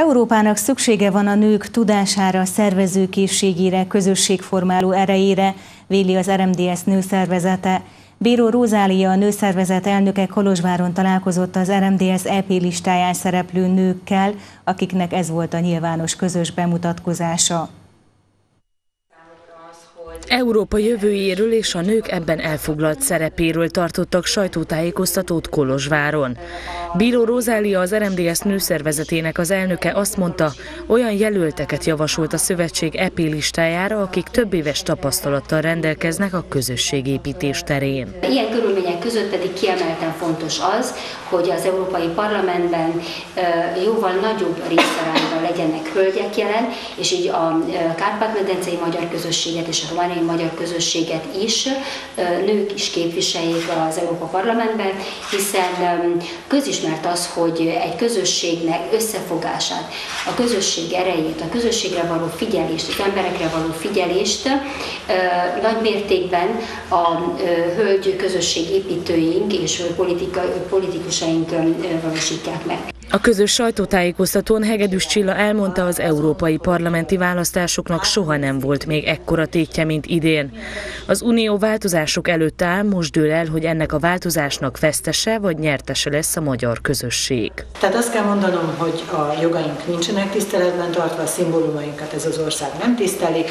Európának szüksége van a nők tudására, szervezőkészségére, közösségformáló erejére, véli az RMDS nőszervezete. Bíró Rózália a nőszervezet elnöke Kolozsváron találkozott az RMDS EP listáján szereplő nőkkel, akiknek ez volt a nyilvános közös bemutatkozása. Európa jövőjéről és a nők ebben elfoglalt szerepéről tartottak sajtótájékoztatót Kolozsváron. Bíró Rozália, az RMDS nőszervezetének az elnöke azt mondta, olyan jelölteket javasolt a szövetség EP listájára, akik több éves tapasztalattal rendelkeznek a közösségépítés terén. Ilyen körülmények között pedig kiemelten fontos az, hogy az Európai Parlamentben jóval nagyobb részarányban legyenek hölgyek jelen, és így a Kárpát-medencei magyar közösséget és a romániai magyar közösséget is nők is képviseljék az Európa Parlamentben, hiszen közismert az, hogy egy közösségnek összefogását, a közösség erejét, a közösségre való figyelést, az emberekre való figyelést nagy mértékben a hölgy közösségépítőink és politika, politikusaink valósítják meg. A közös sajtótájékoztatón Hegedűs Csilla elmondta, az európai parlamenti választásoknak soha nem volt még ekkora tétje, mint idén. Az unió változások előtt áll, most dől el, hogy ennek a változásnak vesztese vagy nyertese lesz a magyar közösség. Tehát azt kell mondanom, hogy a jogaink nincsenek tiszteletben tartva, a szimbólumainkat ez az ország nem tiszteli,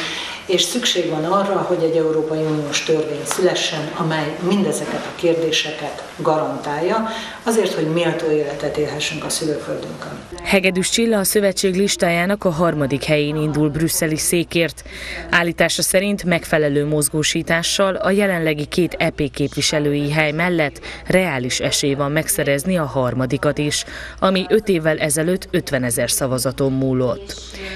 és szükség van arra, hogy egy Európai Uniós törvény szülessen, amely mindezeket a kérdéseket garantálja, azért, hogy méltó életet élhessünk a szülőföldünkön. Hegedűs Csilla a szövetség listájának a harmadik helyén indul brüsszeli székért. Állítása szerint megfelelő mozgósítással a jelenlegi két EP képviselői hely mellett reális esély van megszerezni a harmadikat is, ami öt évvel ezelőtt 50 ezer szavazaton múlott.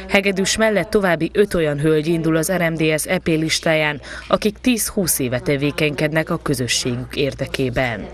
Hegedűs mellett további öt olyan hölgy indul az RMDS EP listáján, akik 10-20 éve tevékenykednek a közösségük érdekében.